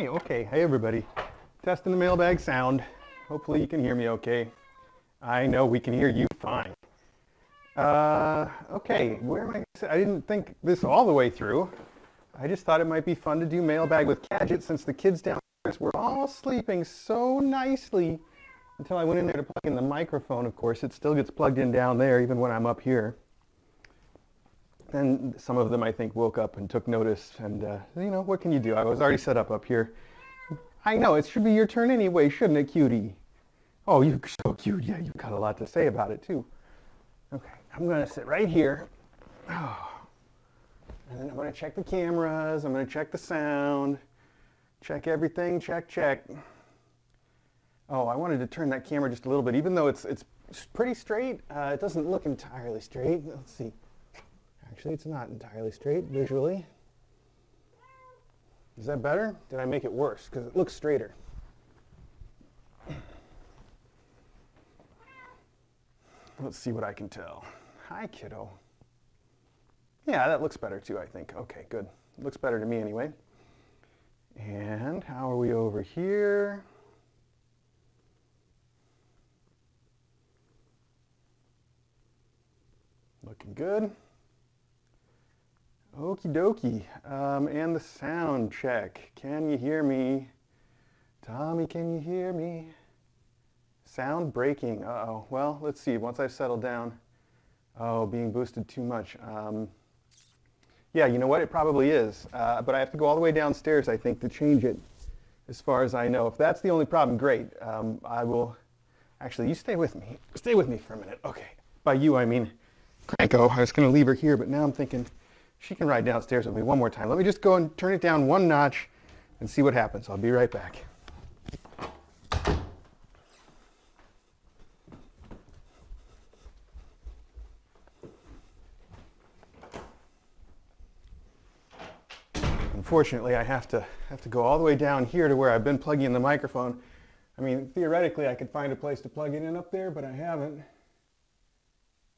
Hi, okay. Hey, everybody. Testing the mailbag sound. Hopefully you can hear me okay. I know we can hear you fine. Uh, okay, where am I? I didn't think this all the way through. I just thought it might be fun to do mailbag with Gadget since the kids downstairs were all sleeping so nicely until I went in there to plug in the microphone, of course. It still gets plugged in down there even when I'm up here. And some of them, I think, woke up and took notice. And, uh, you know, what can you do? I was already set up up here. I know, it should be your turn anyway, shouldn't it, cutie? Oh, you're so cute. Yeah, you've got a lot to say about it, too. Okay, I'm going to sit right here. Oh. And then I'm going to check the cameras. I'm going to check the sound. Check everything. Check, check. Oh, I wanted to turn that camera just a little bit. Even though it's, it's pretty straight, uh, it doesn't look entirely straight. Let's see. Actually, it's not entirely straight visually. Is that better? Did I make it worse? Because it looks straighter. Let's see what I can tell. Hi, kiddo. Yeah, that looks better too, I think. Okay, good. Looks better to me anyway. And how are we over here? Looking good. Okie dokie. Um, and the sound check. Can you hear me? Tommy, can you hear me? Sound breaking. Uh-oh. Well, let's see. Once I've settled down. Oh, being boosted too much. Um, yeah, you know what? It probably is. Uh, but I have to go all the way downstairs, I think, to change it, as far as I know. If that's the only problem, great. Um, I will... Actually, you stay with me. Stay with me for a minute. Okay. By you, I mean Cranko. I was going to leave her here, but now I'm thinking she can ride downstairs with me one more time. Let me just go and turn it down one notch and see what happens. I'll be right back. Unfortunately, I have to have to go all the way down here to where I've been plugging in the microphone. I mean, theoretically, I could find a place to plug it in up there, but I haven't.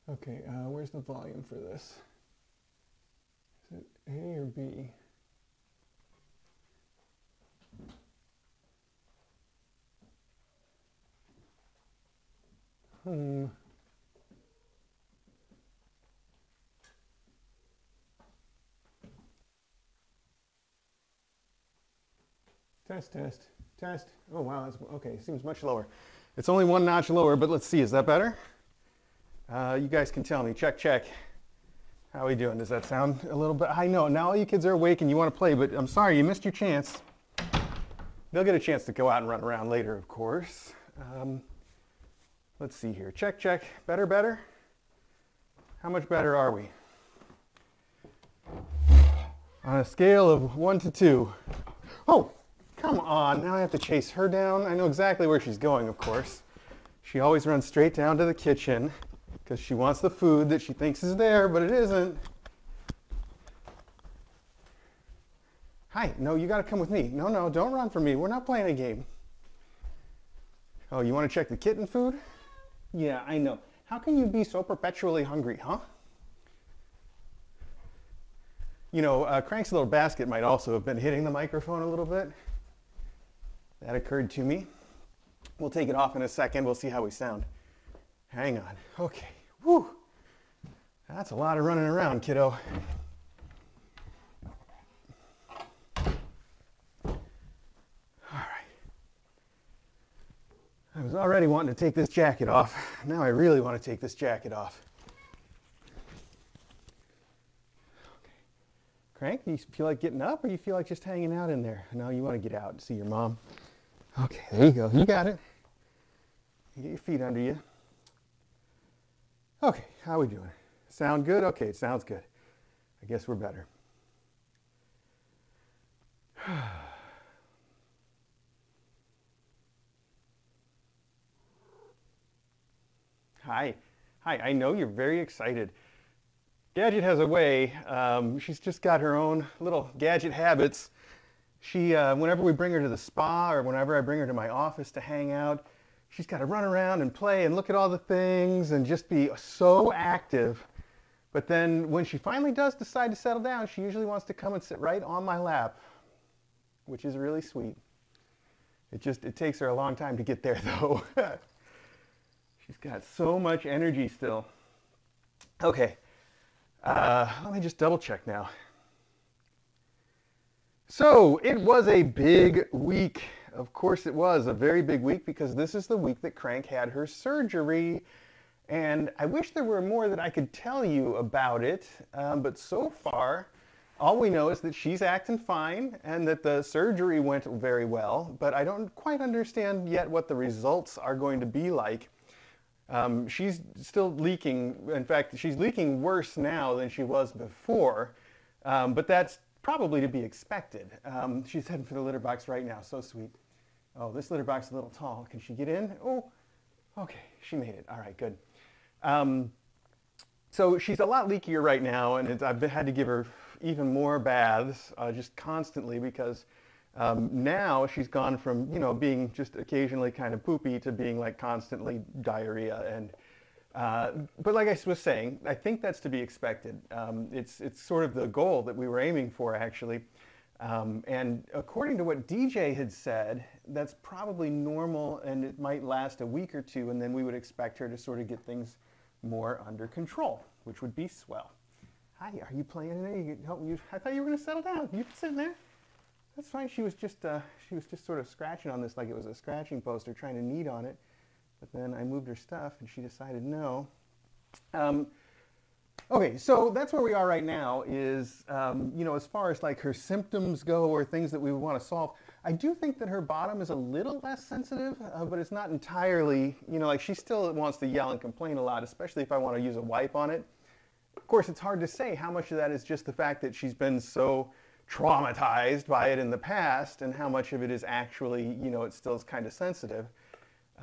Okay, uh, where's the volume for this? A or B? Hmm. Test, test, test. Oh, wow, that's, okay, seems much lower. It's only one notch lower, but let's see, is that better? Uh, you guys can tell me, check, check. How are we doing? Does that sound a little bit? I know, now all you kids are awake and you want to play, but I'm sorry, you missed your chance. They'll get a chance to go out and run around later, of course. Um, let's see here, check, check, better, better? How much better are we? On a scale of one to two. Oh, Come on, now I have to chase her down. I know exactly where she's going, of course. She always runs straight down to the kitchen because she wants the food that she thinks is there, but it isn't. Hi, no, you got to come with me. No, no, don't run from me. We're not playing a game. Oh, you want to check the kitten food? Yeah, I know. How can you be so perpetually hungry, huh? You know, uh, Crank's little basket might also have been hitting the microphone a little bit. That occurred to me. We'll take it off in a second. We'll see how we sound. Hang on. Okay. Whew. That's a lot of running around, kiddo. All right. I was already wanting to take this jacket off. Now I really want to take this jacket off. Okay. Crank, do you feel like getting up or you feel like just hanging out in there? No, you want to get out and see your mom. Okay, there you go. You got it. You get your feet under you. Okay, how are we doing? Sound good? Okay, it sounds good. I guess we're better. Hi. Hi, I know you're very excited. Gadget has a way. Um, she's just got her own little gadget habits she, uh, whenever we bring her to the spa or whenever I bring her to my office to hang out, she's got to run around and play and look at all the things and just be so active. But then when she finally does decide to settle down, she usually wants to come and sit right on my lap. which is really sweet. It just it takes her a long time to get there though. She's got so much energy still. Okay, uh, let me just double check now. So it was a big week. Of course, it was a very big week because this is the week that Crank had her surgery. And I wish there were more that I could tell you about it, um, but so far, all we know is that she's acting fine and that the surgery went very well, but I don't quite understand yet what the results are going to be like. Um, she's still leaking. In fact, she's leaking worse now than she was before, um, but that's probably to be expected. Um, she's heading for the litter box right now. So sweet. Oh, this litter box is a little tall. Can she get in? Oh, okay. She made it. All right, good. Um, so she's a lot leakier right now, and I've had to give her even more baths uh, just constantly because um, now she's gone from you know being just occasionally kind of poopy to being like constantly diarrhea and uh, but like I was saying, I think that's to be expected. Um, it's, it's sort of the goal that we were aiming for, actually. Um, and according to what DJ had said, that's probably normal and it might last a week or two, and then we would expect her to sort of get things more under control, which would be swell. Hi, are you playing in there? You, you, I thought you were going to settle down. You've been sitting there? That's fine. She was just uh, she was just sort of scratching on this like it was a scratching poster, trying to knead on it. But then I moved her stuff and she decided no. Um, okay, so that's where we are right now is, um, you know, as far as like her symptoms go or things that we want to solve, I do think that her bottom is a little less sensitive, uh, but it's not entirely, you know, like she still wants to yell and complain a lot, especially if I want to use a wipe on it. Of course, it's hard to say how much of that is just the fact that she's been so traumatized by it in the past and how much of it is actually, you know, it still is kind of sensitive.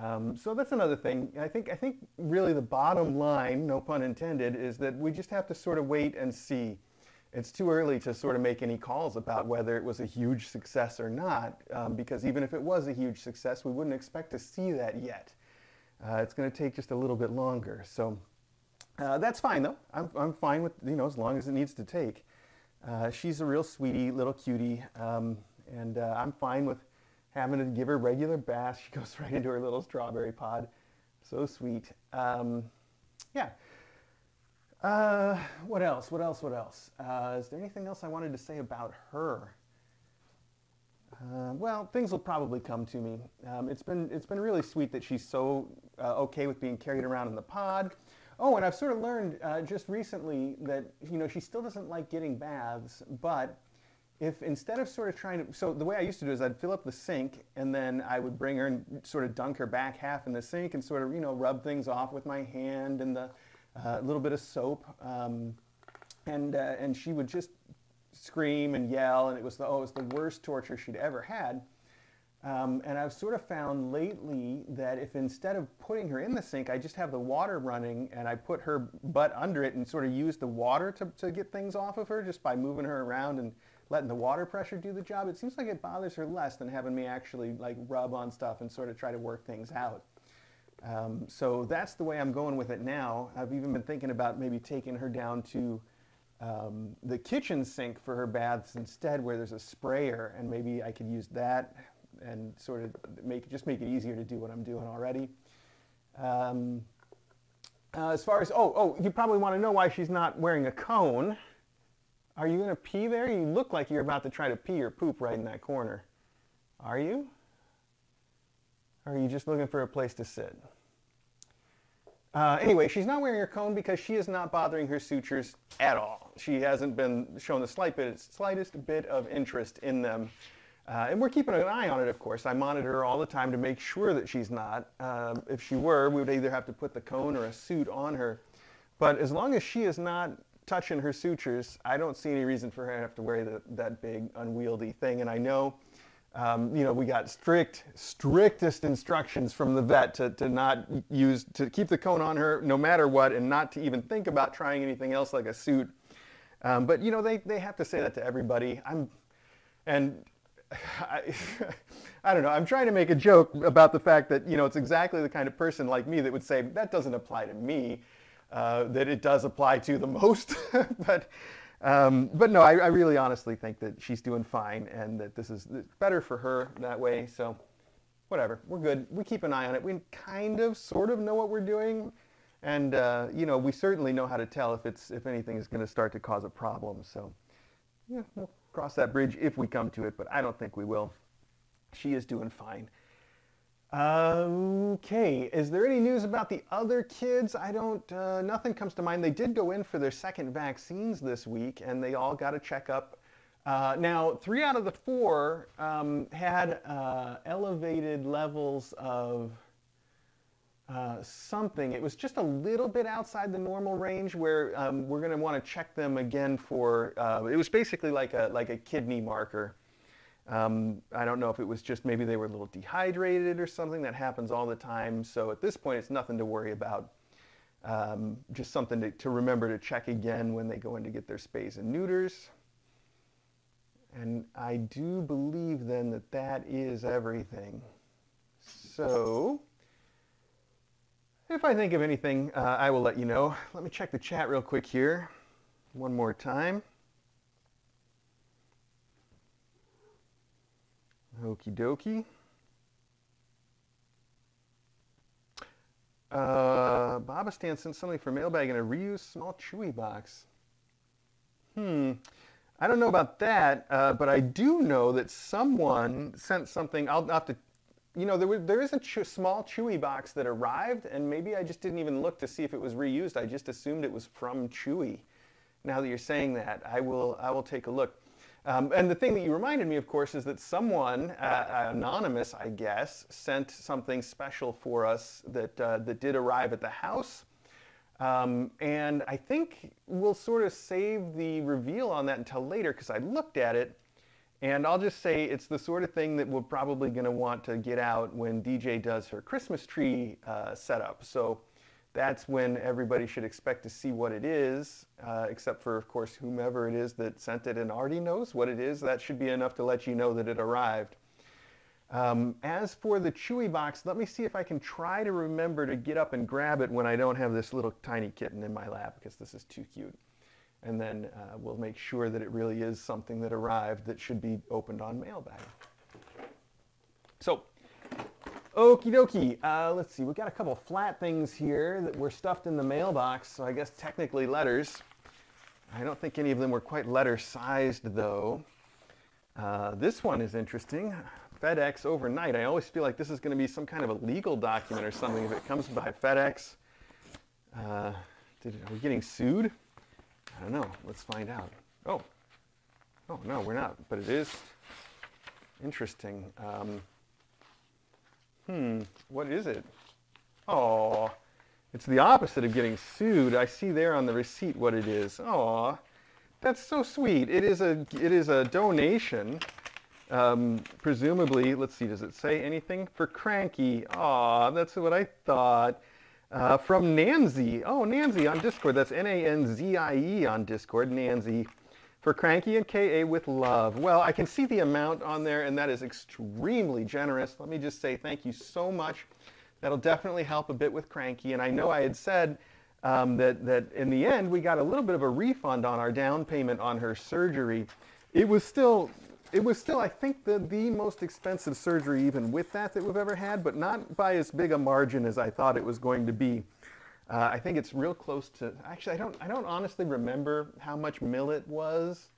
Um, so that's another thing. I think, I think really the bottom line, no pun intended, is that we just have to sort of wait and see. It's too early to sort of make any calls about whether it was a huge success or not, um, because even if it was a huge success, we wouldn't expect to see that yet. Uh, it's going to take just a little bit longer. So uh, that's fine though. I'm, I'm fine with, you know, as long as it needs to take. Uh, she's a real sweetie, little cutie, um, and uh, I'm fine with having to give her regular baths. She goes right into her little strawberry pod. So sweet. Um, yeah. Uh, what else? What else? What else? Uh, is there anything else I wanted to say about her? Uh, well, things will probably come to me. Um, it's been it's been really sweet that she's so uh, okay with being carried around in the pod. Oh, and I've sort of learned uh, just recently that you know she still doesn't like getting baths, but if instead of sort of trying to, so the way I used to do is I'd fill up the sink and then I would bring her and sort of dunk her back half in the sink and sort of, you know, rub things off with my hand and the uh, little bit of soap. Um, and, uh, and she would just scream and yell and it was the, oh, it was the worst torture she'd ever had. Um, and I've sort of found lately that if instead of putting her in the sink, I just have the water running and I put her butt under it and sort of use the water to, to get things off of her just by moving her around and letting the water pressure do the job, it seems like it bothers her less than having me actually like rub on stuff and sort of try to work things out. Um, so that's the way I'm going with it now. I've even been thinking about maybe taking her down to um, the kitchen sink for her baths instead, where there's a sprayer, and maybe I could use that and sort of make just make it easier to do what I'm doing already. Um, uh, as far as oh oh, you probably want to know why she's not wearing a cone. Are you going to pee there? You look like you're about to try to pee or poop right in that corner. Are you? Or are you just looking for a place to sit? Uh, anyway, she's not wearing her cone because she is not bothering her sutures at all. She hasn't been shown the slight bit, slightest bit of interest in them. Uh, and we're keeping an eye on it, of course. I monitor her all the time to make sure that she's not. Uh, if she were, we would either have to put the cone or a suit on her. But as long as she is not touching her sutures, I don't see any reason for her to have to wear the, that big unwieldy thing. And I know, um, you know, we got strict, strictest instructions from the vet to, to not use, to keep the cone on her no matter what and not to even think about trying anything else like a suit. Um, but, you know, they, they have to say that to everybody. I'm, and I, I don't know. I'm trying to make a joke about the fact that, you know, it's exactly the kind of person like me that would say, that doesn't apply to me uh, that it does apply to the most. but Um, but no, I, I, really honestly think that she's doing fine and that this is better for her that way. So whatever, we're good. We keep an eye on it. We kind of, sort of know what we're doing. And, uh, you know, we certainly know how to tell if, it's, if anything is going to start to cause a problem. So yeah, we'll cross that bridge if we come to it, but I don't think we will. She is doing fine. Okay, is there any news about the other kids? I don't, uh, nothing comes to mind. They did go in for their second vaccines this week and they all got a checkup. Uh, now, three out of the four um, had uh, elevated levels of uh, something. It was just a little bit outside the normal range where um, we're going to want to check them again for, uh, it was basically like a, like a kidney marker. Um, I don't know if it was just maybe they were a little dehydrated or something that happens all the time. So at this point, it's nothing to worry about. Um, just something to, to, remember to check again when they go in to get their spays and neuters. And I do believe then that that is everything. So if I think of anything, uh, I will let you know. Let me check the chat real quick here one more time. Okie dokie. Uh, Baba Stan sent something for mailbag in a reused small Chewy box. Hmm. I don't know about that, uh, but I do know that someone sent something. I'll have to, you know, there, was, there is a small Chewy box that arrived, and maybe I just didn't even look to see if it was reused. I just assumed it was from Chewy. Now that you're saying that, I will, I will take a look. Um, and the thing that you reminded me, of course, is that someone, uh, anonymous, I guess, sent something special for us that, uh, that did arrive at the house. Um, and I think we'll sort of save the reveal on that until later because I looked at it and I'll just say it's the sort of thing that we're probably going to want to get out when DJ does her Christmas tree uh, setup. So that's when everybody should expect to see what it is, uh, except for, of course, whomever it is that sent it and already knows what it is. That should be enough to let you know that it arrived. Um, as for the Chewy box, let me see if I can try to remember to get up and grab it when I don't have this little tiny kitten in my lap, because this is too cute. And then uh, we'll make sure that it really is something that arrived that should be opened on mailbag. So Okie dokie. Uh, let's see. We've got a couple flat things here that were stuffed in the mailbox, so I guess technically letters. I don't think any of them were quite letter sized, though. Uh, this one is interesting. FedEx overnight. I always feel like this is going to be some kind of a legal document or something if it comes by FedEx. Uh, did, are we getting sued? I don't know. Let's find out. Oh. Oh, no, we're not. But it is interesting. Um, Hmm, what is it? Oh, it's the opposite of getting sued. I see there on the receipt what it is. Oh, that's so sweet. It is a it is a donation. Um, presumably, let's see, does it say anything for Cranky? Aw, that's what I thought. Uh, from Nanzie. Oh, Nanzie on Discord. That's N-A-N-Z-I-E on Discord. Nanzie for Cranky and KA with love. Well, I can see the amount on there, and that is extremely generous. Let me just say thank you so much. That'll definitely help a bit with Cranky. And I know I had said um, that, that in the end, we got a little bit of a refund on our down payment on her surgery. It was still, it was still, I think, the, the most expensive surgery even with that that we've ever had, but not by as big a margin as I thought it was going to be. Uh, I think it's real close to. Actually, I don't. I don't honestly remember how much millet was.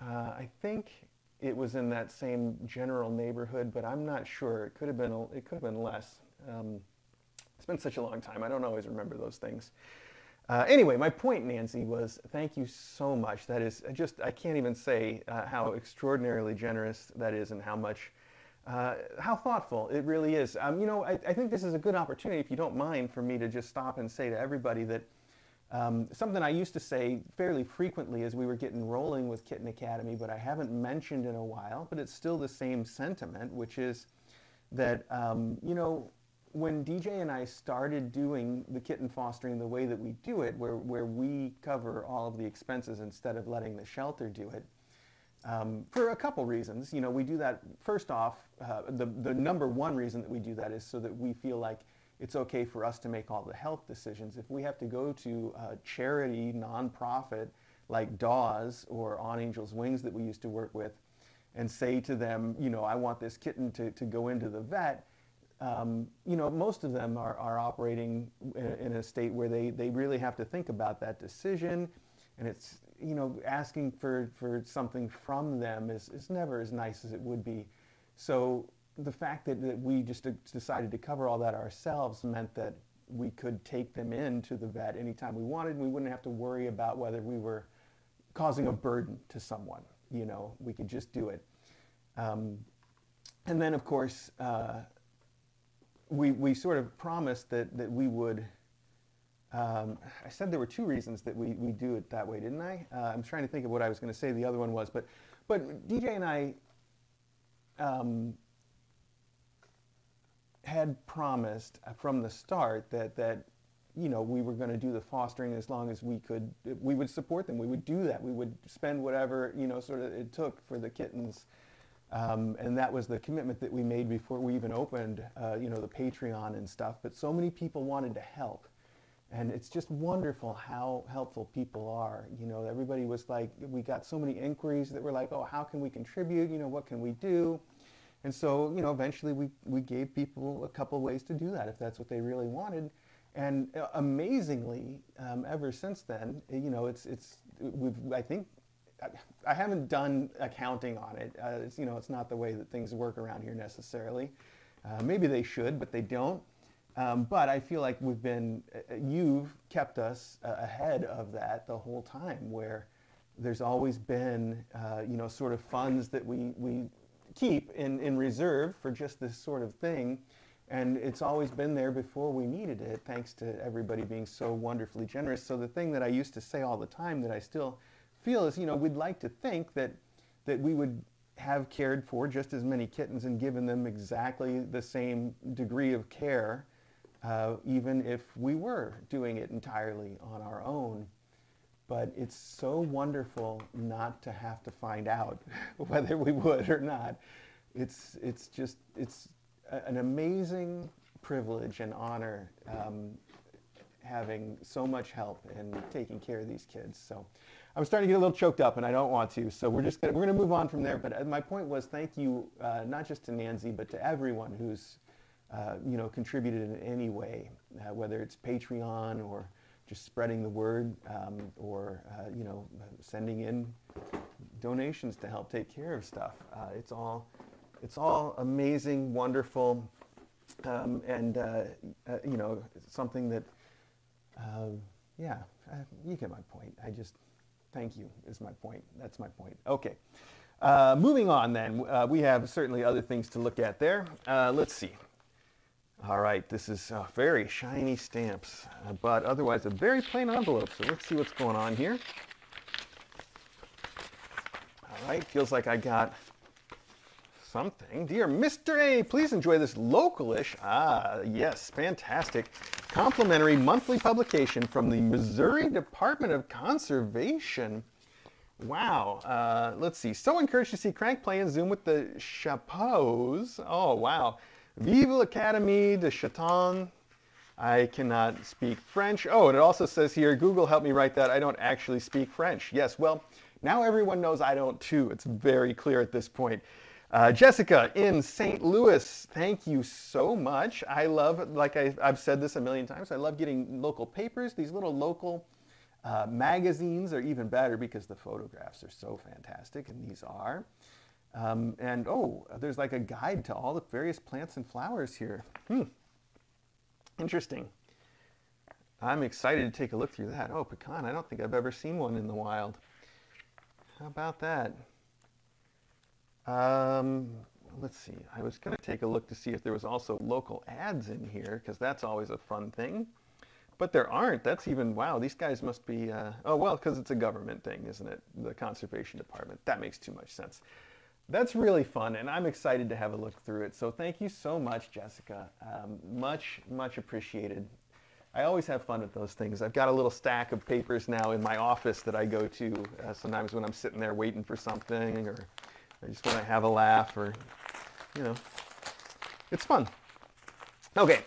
Uh, I think it was in that same general neighborhood, but I'm not sure. It could have been. It could have been less. Um, it's been such a long time. I don't always remember those things. Uh, anyway, my point, Nanzie, was thank you so much. That is just. I can't even say uh, how extraordinarily generous that is, and how much uh, how thoughtful it really is. Um, you know, I, I, think this is a good opportunity, if you don't mind, for me to just stop and say to everybody that um, something I used to say fairly frequently as we were getting rolling with Kitten Academy, but I haven't mentioned in a while, but it's still the same sentiment, which is that, um, you know, when DJ and I started doing the kitten fostering the way that we do it, where, where we cover all of the expenses instead of letting the shelter do it, um, for a couple reasons. You know, we do that first off. Uh, the the number one reason that we do that is so that we feel like it's okay for us to make all the health decisions. If we have to go to a charity, nonprofit like Dawes or On Angel's Wings that we used to work with and say to them, you know, I want this kitten to, to go into the vet, um, you know, most of them are, are operating in, in a state where they, they really have to think about that decision. And it's, you know, asking for, for something from them is, is never as nice as it would be. So the fact that, that we just decided to cover all that ourselves meant that we could take them in to the vet anytime we wanted. And We wouldn't have to worry about whether we were causing a burden to someone. You know, we could just do it. Um, and then, of course, uh, we, we sort of promised that, that we would. Um, I said there were two reasons that we, we do it that way, didn't I? Uh, I'm trying to think of what I was going to say. The other one was, but, but DJ and I um, had promised from the start that, that you know, we were going to do the fostering as long as we could. We would support them. We would do that. We would spend whatever you know, sort of it took for the kittens, um, and that was the commitment that we made before we even opened, uh, you know, the Patreon and stuff. But so many people wanted to help, and it's just wonderful how helpful people are. You know, everybody was like, we got so many inquiries that were like, oh, how can we contribute? You know, what can we do? And so, you know, eventually we, we gave people a couple ways to do that if that's what they really wanted. And uh, amazingly, um, ever since then, you know, it's, it's, we've, I think, I haven't done accounting on it. Uh, it's, you know, it's not the way that things work around here necessarily. Uh, maybe they should, but they don't. Um, but I feel like we've been, uh, you've kept us uh, ahead of that the whole time where there's always been, uh, you know, sort of funds that we, we keep in, in reserve for just this sort of thing. And it's always been there before we needed it, thanks to everybody being so wonderfully generous. So the thing that I used to say all the time that I still feel is, you know, we'd like to think that, that we would have cared for just as many kittens and given them exactly the same degree of care, uh, even if we were doing it entirely on our own but it's so wonderful not to have to find out whether we would or not. It's, it's just, it's an amazing privilege and honor um, having so much help and taking care of these kids. So I'm starting to get a little choked up and I don't want to, so we're just gonna, we're gonna move on from there. But uh, my point was thank you, uh, not just to Nanzie, but to everyone who's, uh, you know, contributed in any way, uh, whether it's Patreon or just spreading the word um, or uh, you know sending in donations to help take care of stuff. Uh, it's all it's all amazing, wonderful, um, and uh, uh you know something that um, yeah you get my point. I just thank you is my point. That's my point. Okay. Moving on then, we have certainly other things to look at there. let's see. All right, this is uh, very shiny stamps, uh, but otherwise a very plain envelope. So let's see what's going on here. All right, feels like I got something. Dear Mr. A, please enjoy this localish, ah, yes, fantastic, complimentary monthly publication from the Missouri Department of Conservation. Wow. Uh, let's see. So encouraged to see Crank play in Zoom with the chapeaus. Oh, wow. Vive l'Académie de Chaton. I cannot speak French. Oh, and it also says here, Google help me write that. I don't actually speak French. Yes, well, now everyone knows I don't too. It's very clear at this point. Uh, Jessica in St. Louis, thank you so much. I love, like I, have said this a million times, I love getting local papers. These little local uh, magazines are even better because the photographs are so fantastic, and these are. Um, and oh, there's like a guide to all the various plants and flowers here. Hmm. Interesting. I'm excited to take a look through that. Oh, pecan, I don't think I've ever seen one in the wild. How about that? Um, let's see. I was going to take a look to see if there was also local ads in here, because that's always a fun thing. But there aren't. That's even, wow, these guys must be, uh, oh, well, because it's a government thing, isn't it? The Conservation Department. That makes too much sense that's really fun, and I'm excited to have a look through it. So thank you so much, Jessica. Um, much, much appreciated. I always have fun with those things. I've got a little stack of papers now in my office that I go to uh, sometimes when I'm sitting there waiting for something, or I just want to have a laugh, or you know, it's fun. Okay,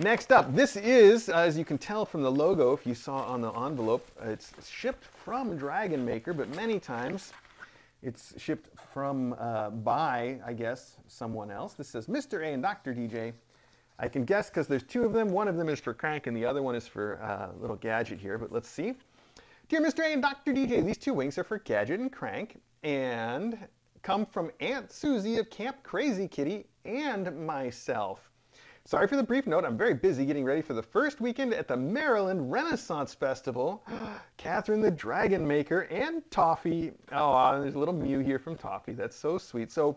Next up, this is, uh, as you can tell from the logo, if you saw on the envelope, it's shipped from Dragon Makr, but many times it's shipped from, uh, by, I guess, someone else. This says Mr. A and Dr. DJ. I can guess because there's two of them. One of them is for Crank and the other one is for a uh, little Gadget here, but let's see. Dear Mr. A and Dr. DJ, these two wings are for Gadget and Crank and come from Aunt Susie of Camp Crazy Kitty and myself. Sorry for the brief note. I'm very busy getting ready for the first weekend at the Maryland Renaissance Festival. Catherine the Dragon Makr and Toffee. Oh, there's a little Mew here from Toffee. That's so sweet. So,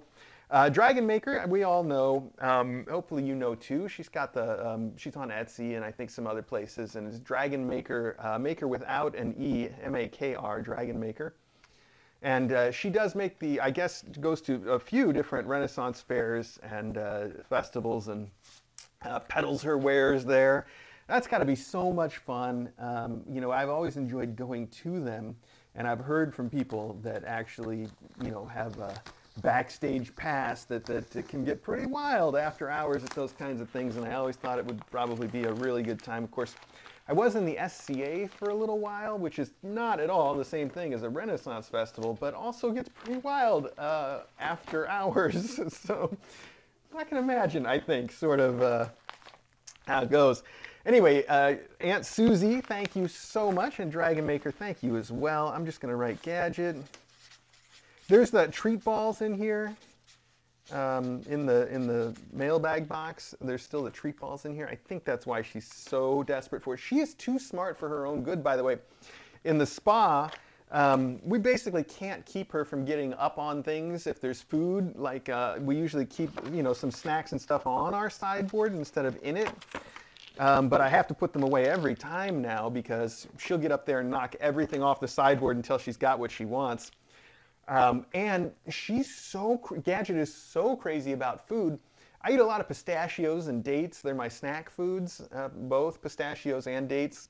uh, Dragon Makr, we all know. Um, hopefully, you know too. She's got the. Um, she's on Etsy and I think some other places, and it's Dragon Makr, uh, Maker without an E, M-A-K-R, Dragon Makr. And uh, she does make the. I guess goes to a few different Renaissance fairs and uh, festivals and uh, peddles her wares there. That's got to be so much fun. Um, you know, I've always enjoyed going to them, and I've heard from people that actually, you know, have a backstage pass that, that, can get pretty wild after hours at those kinds of things, and I always thought it would probably be a really good time. Of course, I was in the SCA for a little while, which is not at all the same thing as a Renaissance Festival, but also gets pretty wild uh, after hours. so I can imagine, I think, sort of uh, how it goes. Anyway, uh, Aunt Susie, thank you so much, and Dragon Makr, thank you as well. I'm just going to write Gadget. There's the treat balls in here. Um, in the in the mailbag box, there's still the treat balls in here. I think that's why she's so desperate for it. She is too smart for her own good, by the way. In the spa, um, we basically can't keep her from getting up on things if there's food. Like uh, we usually keep, you know, some snacks and stuff on our sideboard instead of in it. Um, but I have to put them away every time now because she'll get up there and knock everything off the sideboard until she's got what she wants. Um, and she's so, Gadget is so crazy about food. I eat a lot of pistachios and dates. They're my snack foods, uh, both pistachios and dates.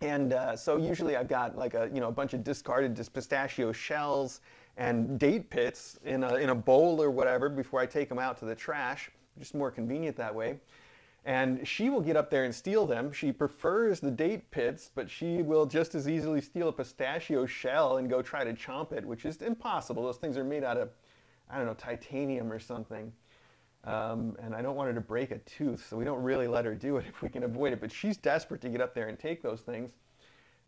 And uh, so usually I've got like a, you know, a bunch of discarded pistachio shells and date pits in a, in a bowl or whatever before I take them out to the trash. Just more convenient that way. And she will get up there and steal them. She prefers the date pits, but she will just as easily steal a pistachio shell and go try to chomp it, which is impossible. Those things are made out of, I don't know, titanium or something. Um, and I don't want her to break a tooth, so we don't really let her do it if we can avoid it. But she's desperate to get up there and take those things.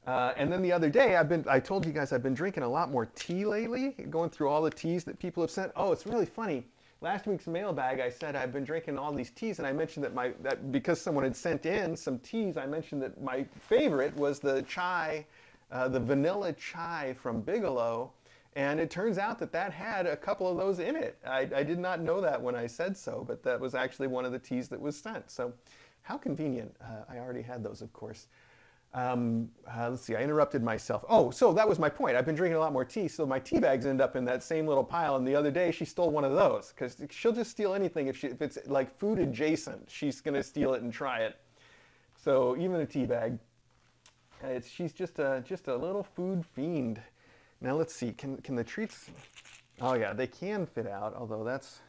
Uh, and then the other day, I've been, I told you guys I've been drinking a lot more tea lately, going through all the teas that people have sent. Oh, it's really funny. Last week's mailbag, I said I've been drinking all these teas, and I mentioned that my that because someone had sent in some teas, I mentioned that my favorite was the chai, uh, the vanilla chai from Bigelow, and it turns out that that had a couple of those in it. I, I, did not know that when I said so, but that was actually one of the teas that was sent. So how convenient. Uh, I already had those, of course. Um, uh, let's see, I interrupted myself. Oh, so that was my point. I've been drinking a lot more tea, so my tea bags end up in that same little pile. And the other day, she stole one of those because she'll just steal anything if, she, if it's like food adjacent. She's going to steal it and try it. So even a tea bag. It's, she's just a, just a little food fiend. Now let's see, can, can the treats, oh yeah, they can fit out, although that's,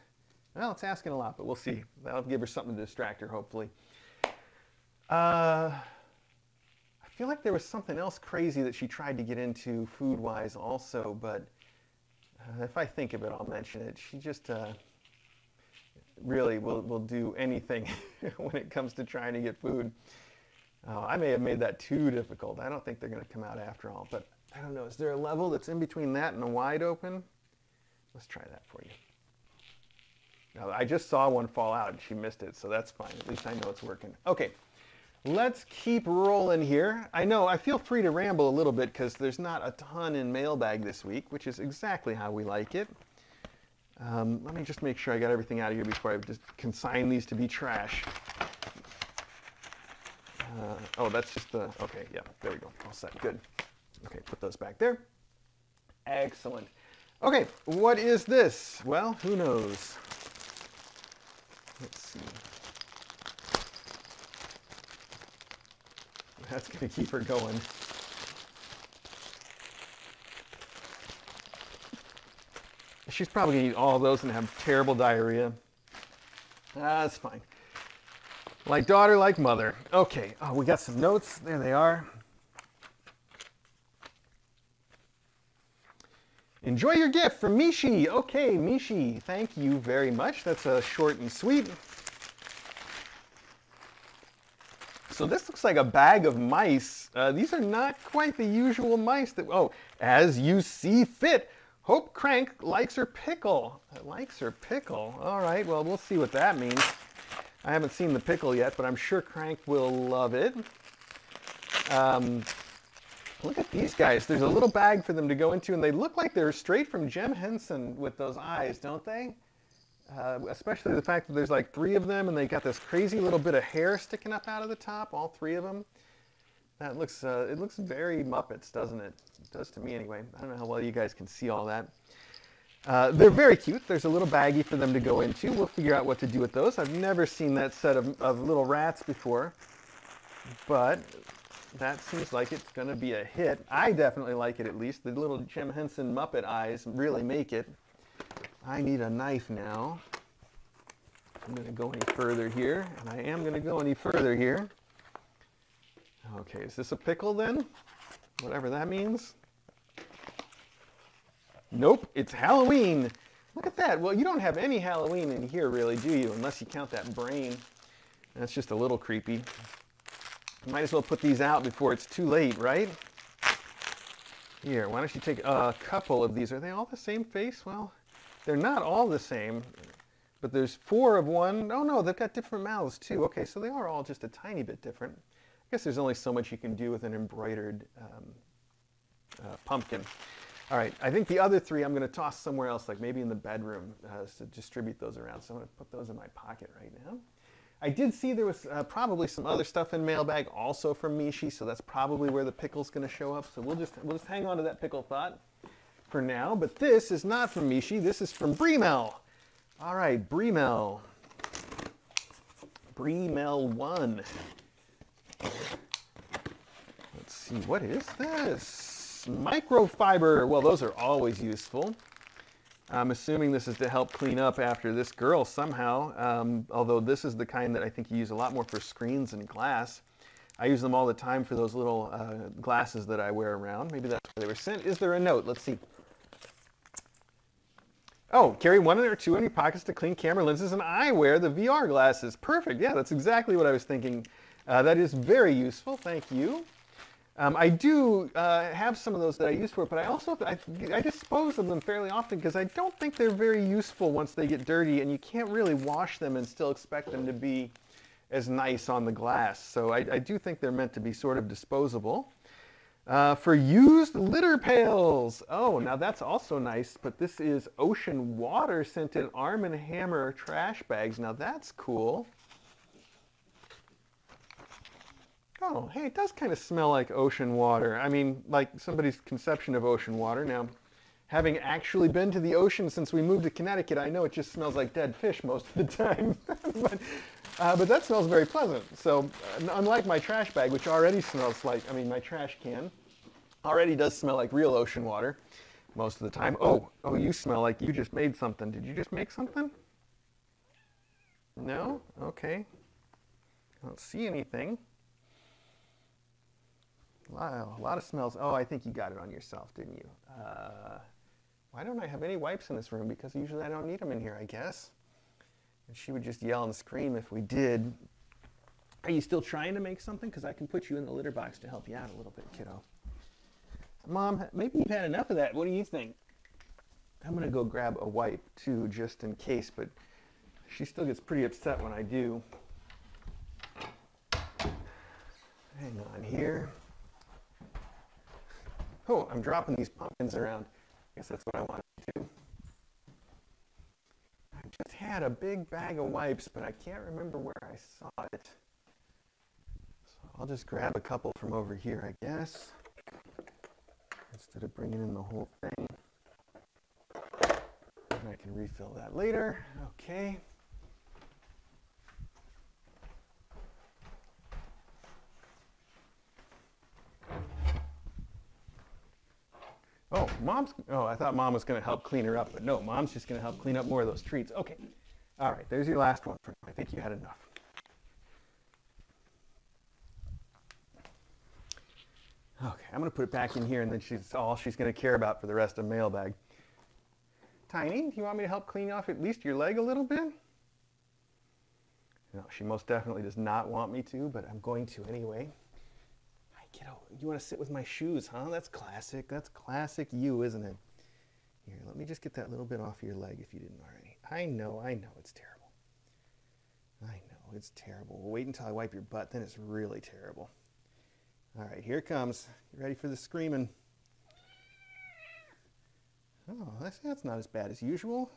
well, it's asking a lot, but we'll see. That'll give her something to distract her, hopefully. Uh, I feel like there was something else crazy that she tried to get into food-wise also, but uh, if I think of it, I'll mention it. She just uh, really will, will do anything when it comes to trying to get food. Uh, I may have made that too difficult. I don't think they're going to come out after all, but I don't know, is there a level that's in between that and a wide open? Let's try that for you. Now, I just saw one fall out and she missed it, so that's fine. At least I know it's working. Okay, let's keep rolling here. I know I feel free to ramble a little bit because there's not a ton in mailbag this week, which is exactly how we like it. Um, let me just make sure I got everything out of here before I just consign these to be trash. Uh, oh, that's just the, okay, yeah, there we go, all set, good. Okay, put those back there. Excellent. Okay, what is this? Well, who knows? Let's see. That's going to keep her going. She's probably going to eat all those and have terrible diarrhea. That's fine. Like daughter, like mother. Okay, oh, we got some notes. There they are. Enjoy your gift from Mishi. Okay, Mishi, thank you very much. That's a short and sweet. So this looks like a bag of mice. Uh, these are not quite the usual mice that, oh, as you see fit. Hope Crank likes her pickle. Likes her pickle. All right, well, we'll see what that means. I haven't seen the pickle yet, but I'm sure Crank will love it. Um, look at these guys. There's a little bag for them to go into, and they look like they're straight from Jim Henson with those eyes, don't they? Uh, especially the fact that there's like three of them and they got this crazy little bit of hair sticking up out of the top, all three of them. That looks, uh, it looks very Muppets, doesn't it? It does to me anyway. I don't know how well you guys can see all that. Uh, they're very cute. There's a little baggie for them to go into. We'll figure out what to do with those. I've never seen that set of, of little rats before, but that seems like it's going to be a hit. I definitely like it at least. The little Jim Henson Muppet eyes really make it. I need a knife now. I'm going to go any further here, and I am going to go any further here. Okay, is this a pickle then? Whatever that means. Nope, it's Halloween. Look at that. Well, you don't have any Halloween in here, really, do you? Unless you count that brain. That's just a little creepy. Might as well put these out before it's too late, right? Here, why don't you take a couple of these? Are they all the same face? Well, they're not all the same, but there's four of one. Oh no, they've got different mouths too. Okay, so they are all just a tiny bit different. I guess there's only so much you can do with an embroidered um, uh, pumpkin. All right, I think the other three I'm going to toss somewhere else, like maybe in the bedroom, uh, to distribute those around. So I'm going to put those in my pocket right now. I did see there was uh, probably some other stuff in mailbag also from Mishi, so that's probably where the pickle's going to show up. So we'll just we'll just hang on to that pickle thought for now, but this is not from Mishi, this is from Bremel. All right, Bremel. Bremel 1. Let's see, what is this? Microfiber. Well, those are always useful. I'm assuming this is to help clean up after this girl somehow, um, although this is the kind that I think you use a lot more for screens and glass. I use them all the time for those little uh, glasses that I wear around. Maybe that's where they were sent. Is there a note? Let's see. Oh, carry one or two in your pockets to clean camera lenses and eyewear, the VR glasses. Perfect. Yeah, that's exactly what I was thinking. Uh, that is very useful. Thank you. Um, I do uh, have some of those that I use for it, but I also I, I dispose of them fairly often because I don't think they're very useful once they get dirty, and you can't really wash them and still expect them to be as nice on the glass. So I, I do think they're meant to be sort of disposable. Uh, for used litter pails. Oh, now that's also nice, but this is ocean water scented Arm & Hammer trash bags. Now that's cool. Oh, hey, it does kind of smell like ocean water. I mean, like somebody's conception of ocean water. Now, having actually been to the ocean since we moved to Connecticut, I know it just smells like dead fish most of the time. but, uh, but that smells very pleasant. So uh, unlike my trash bag, which already smells like, I mean, my trash can already does smell like real ocean water most of the time. Oh, oh, you smell like you just made something. Did you just make something? No? Okay. I don't see anything. Wow, a lot of smells. Oh, I think you got it on yourself, didn't you? Uh, why don't I have any wipes in this room? Because usually I don't need them in here, I guess. And she would just yell and scream if we did. Are you still trying to make something? Because I can put you in the litter box to help you out a little bit, kiddo. Mom, maybe you've had enough of that. What do you think? I'm going to go grab a wipe too, just in case, but she still gets pretty upset when I do. Hang on here. Oh, I'm dropping these pumpkins around. I guess that's what I want to do I just had a big bag of wipes, but I can't remember where I saw it. So I'll just grab a couple from over here, I guess, instead of bringing in the whole thing. And I can refill that later. Okay. mom's, oh, I thought mom was going to help clean her up, but no, mom's just going to help clean up more of those treats. Okay. All right, there's your last one. For I think you had enough. Okay, I'm going to put it back in here, and then she's all she's going to care about for the rest of mailbag. Tiny, do you want me to help clean off at least your leg a little bit? No, she most definitely does not want me to, but I'm going to anyway. Kiddo. You want to sit with my shoes, huh? That's classic. That's classic you, isn't it? Here, let me just get that little bit off your leg if you didn't already. I know, I know, it's terrible. I know, it's terrible. Well, wait until I wipe your butt, then it's really terrible. All right, here it comes. You ready for the screaming? Oh, that's, that's not as bad as usual.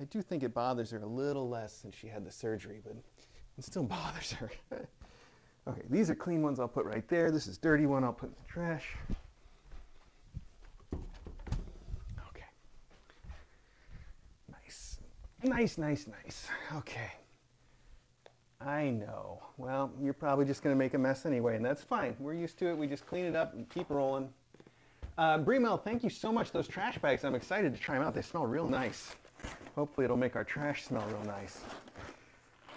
I do think it bothers her a little less since she had the surgery, but it still bothers her. Okay, these are clean ones I'll put right there. This is dirty one I'll put in the trash. Okay. Nice. Nice, nice, nice. Okay. I know. Well, you're probably just going to make a mess anyway, and that's fine. We're used to it. We just clean it up and keep rolling. Uh, Bremel, thank you so much. Those trash bags, I'm excited to try them out. They smell real nice. Hopefully it'll make our trash smell real nice.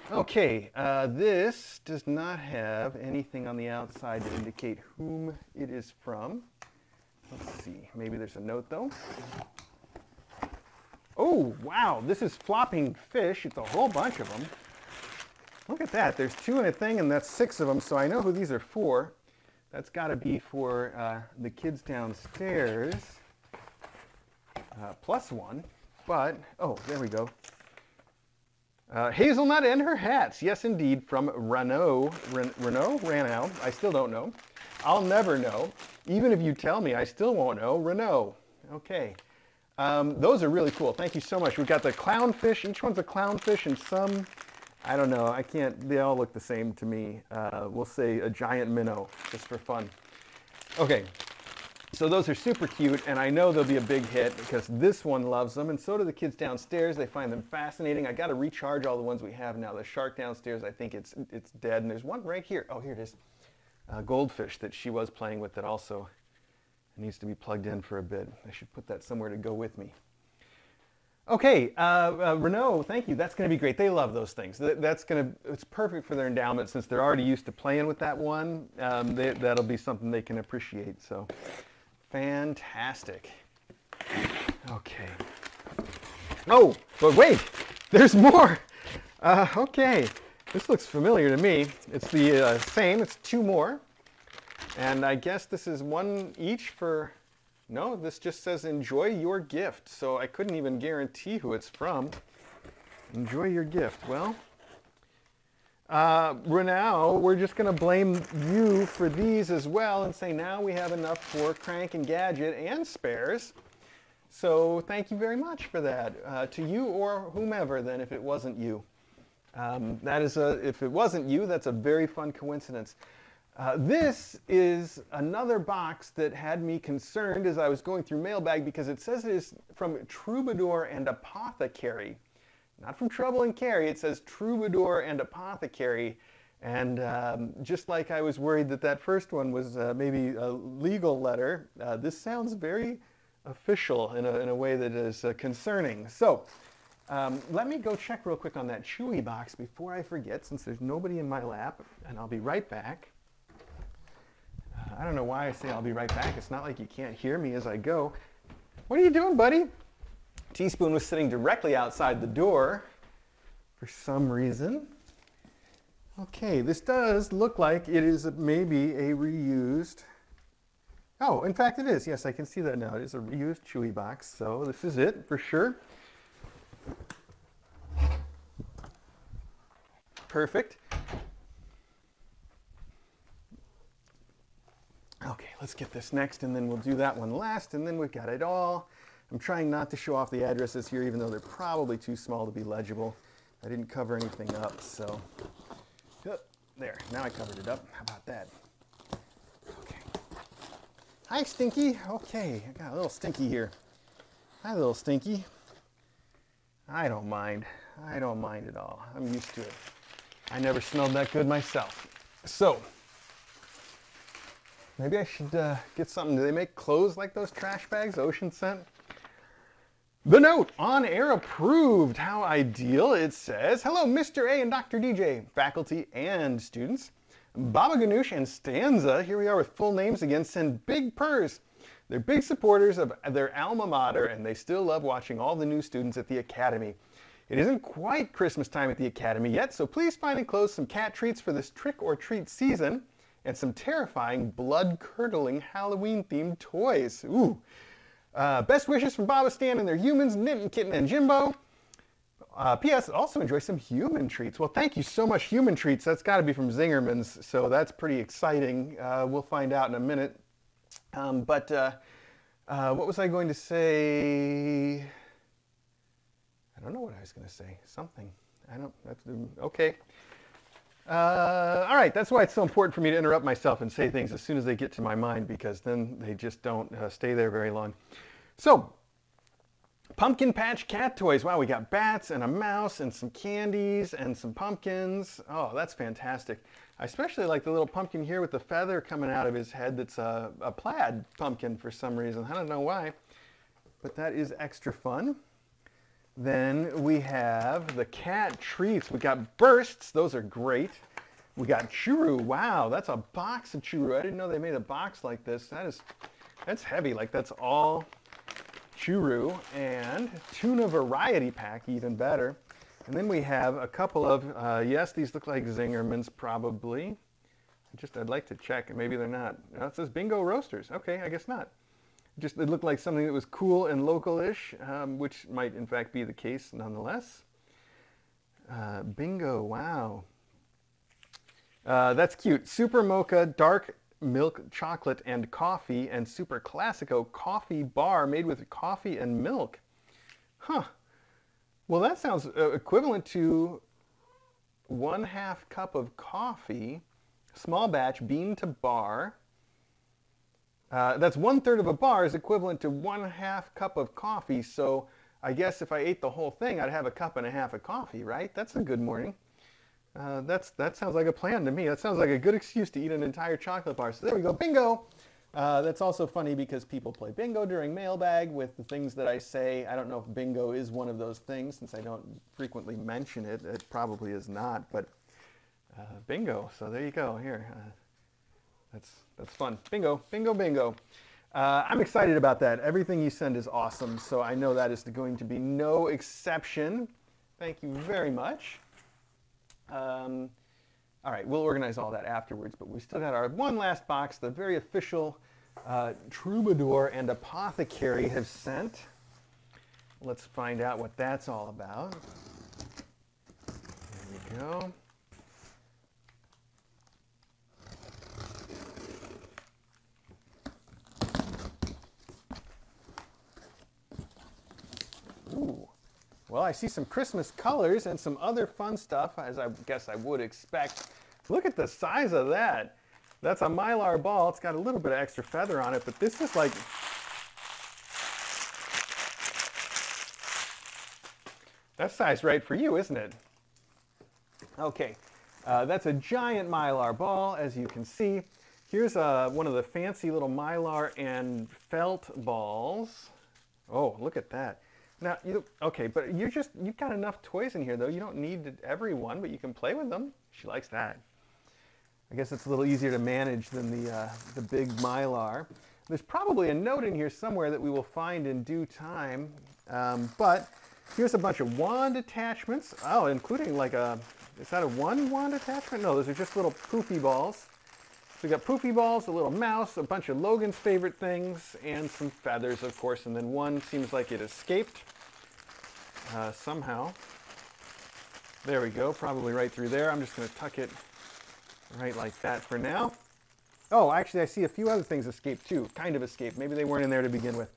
Okay, uh, this does not have anything on the outside to indicate whom it is from. Let's see, maybe there's a note though. Oh, wow, this is flopping fish. It's a whole bunch of them. Look at that, there's two in a thing and that's six of them, so I know who these are for. That's got to be for uh, the kids downstairs, uh, plus one. But, oh, there we go. Uh, hazelnut and her hats. Yes, indeed, from Renault. Ren Renault? Renault. I still don't know. I'll never know. Even if you tell me, I still won't know. Renault. Okay. Um, those are really cool. Thank you so much. We've got the clownfish. Each one's a clownfish and some, I don't know. I can't, they all look the same to me. Uh, we'll say a giant minnow, just for fun. Okay, so those are super cute, and I know they'll be a big hit because this one loves them, and so do the kids downstairs. They find them fascinating. I got to recharge all the ones we have now. The shark downstairs, I think it's it's dead, and there's one right here. Oh, here it is. Goldfish that she was playing with that also needs to be plugged in for a bit. I should put that somewhere to go with me. Okay, uh, uh, Renault, thank you. That's going to be great. They love those things. That, that's going to, it's perfect for their endowment since they're already used to playing with that one. Um, they, that'll be something they can appreciate. So Fantastic. Okay. Oh, but wait, there's more. Uh, okay, this looks familiar to me. It's the uh, same, it's two more. And I guess this is one each for, no, this just says enjoy your gift. So I couldn't even guarantee who it's from. Enjoy your gift. Well, uh, Renau, we're just going to blame you for these as well and say now we have enough for Crank and Gadget and spares. So thank you very much for that uh, to you or whomever then if it wasn't you. Um, that is a, if it wasn't you, that's a very fun coincidence. Uh, this is another box that had me concerned as I was going through mailbag because it says it is from Troubadour and Apothecary not from Trouble and Carrie. It says Troubadour and Apothecary. And um, just like I was worried that that first one was uh, maybe a legal letter, uh, this sounds very official in a, in a way that is uh, concerning. So um, let me go check real quick on that Chewy box before I forget, since there's nobody in my lap, and I'll be right back. Uh, I don't know why I say I'll be right back. It's not like you can't hear me as I go. What are you doing, buddy? Teaspoon was sitting directly outside the door for some reason. Okay, this does look like it is maybe a reused. Oh, in fact it is. Yes, I can see that now. It is a reused Chewy box, so this is it for sure. Perfect. Okay, let's get this next and then we'll do that one last and then we've got it all. I'm trying not to show off the addresses here, even though they're probably too small to be legible. I didn't cover anything up, so. There, now I covered it up. How about that? Okay. Hi, Stinky. Okay, I got a little Stinky here. Hi, little Stinky. I don't mind. I don't mind at all. I'm used to it. I never smelled that good myself. So, maybe I should uh, get something. Do they make clothes like those trash bags, Ocean Scent? The note on air approved. How ideal. It says, Hello, Mr. A and Dr. DJ, faculty and students. Baba Ganoush and Stanza, here we are with full names again, send big purrs. They're big supporters of their alma mater and they still love watching all the new students at the Academy. It isn't quite Christmas time at the Academy yet, so please find and close some cat treats for this trick or treat season and some terrifying, blood-curdling Halloween-themed toys. Ooh. Uh, best wishes from Baba Stan and their humans, Nitten, Kitten, and Jimbo. Uh, P.S. Also enjoy some human treats. Well, thank you so much, human treats. That's got to be from Zingerman's, so that's pretty exciting. Uh, we'll find out in a minute. Um, but uh, uh what was I going to say? I don't know what I was going to say. Something. I don't. That's okay. Uh, all right. That's why it's so important for me to interrupt myself and say things as soon as they get to my mind, because then they just don't uh, stay there very long. So Pumpkin Patch Cat toys. Wow, we got bats and a mouse and some candies and some pumpkins. Oh, that's fantastic. I especially like the little pumpkin here with the feather coming out of his head that's a, a plaid pumpkin for some reason. I don't know why, but that is extra fun. Then we have the cat treats. We got bursts. Those are great. We got churu. Wow, that's a box of churu. I didn't know they made a box like this. That is, that's heavy. Like that's all churu, and tuna variety pack, even better. And then we have a couple of, uh, yes, these look like Zingerman's probably. Just, I'd like to check, maybe they're not. Oh, it says Bingo Roasters. Okay, I guess not. Just, it looked like something that was cool and local-ish, um, which might in fact be the case nonetheless. Uh, bingo, wow. Uh, that's cute. Super Mocha Dark milk chocolate and coffee and Super Classico coffee bar made with coffee and milk. Huh. Well, that sounds uh, equivalent to one half cup of coffee, small batch, bean to bar. Uh, that's one third of a bar is equivalent to one half cup of coffee. So I guess if I ate the whole thing, I'd have a cup and a half of coffee, right? That's a good morning. Uh, that's, that sounds like a plan to me. That sounds like a good excuse to eat an entire chocolate bar. So there we go, bingo! Uh, that's also funny because people play bingo during mailbag with the things that I say. I don't know if bingo is one of those things since I don't frequently mention it. It probably is not, but uh, bingo. So there you go. Here, uh, that's that's fun. Bingo, bingo, bingo. Uh, I'm excited about that. Everything you send is awesome, so I know that is going to be no exception. Thank you very much. Um, all right, we'll organize all that afterwards, but we still got our one last box, the very official uh, Troubadour and Apothecary have sent. Let's find out what that's all about. There we go. Well, I see some Christmas colors and some other fun stuff, as I guess I would expect. Look at the size of that. That's a mylar ball. It's got a little bit of extra feather on it, but this is like... That's size right for you, isn't it? Okay, uh, that's a giant mylar ball, as you can see. Here's uh, one of the fancy little mylar and felt balls. Oh, look at that. Now, you okay, but you just you've got enough toys in here though. You don't need every one, but you can play with them. She likes that. I guess it's a little easier to manage than the uh, the big mylar. There's probably a note in here somewhere that we will find in due time. Um, but here's a bunch of wand attachments. Oh, including like a is that a one wand attachment? No, those are just little poofy balls. So we got poofy balls, a little mouse, a bunch of Logan's favorite things, and some feathers, of course. And then one seems like it escaped uh, somehow. There we go, probably right through there. I'm just going to tuck it right like that for now. Oh, actually, I see a few other things escape too. Kind of escaped. Maybe they weren't in there to begin with.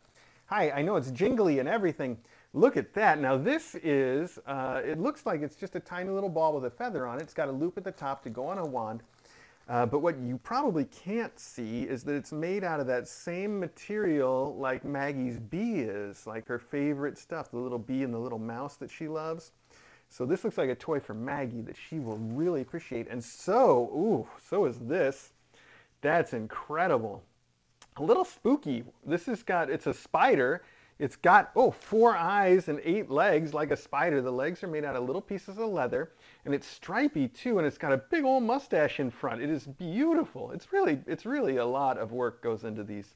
Hi, I know it's jingly and everything. Look at that. Now this is, uh, it looks like it's just a tiny little ball with a feather on it. It's got a loop at the top to go on a wand. Uh, but what you probably can't see is that it's made out of that same material like Maggie's bee is, like her favorite stuff, the little bee and the little mouse that she loves. So this looks like a toy for Maggie that she will really appreciate. And so, ooh, so is this. That's incredible. A little spooky. This has got, it's a spider. It's got, oh, four eyes and eight legs like a spider. The legs are made out of little pieces of leather and it's stripy too and it's got a big old mustache in front. It is beautiful. It's really, it's really a lot of work goes into these.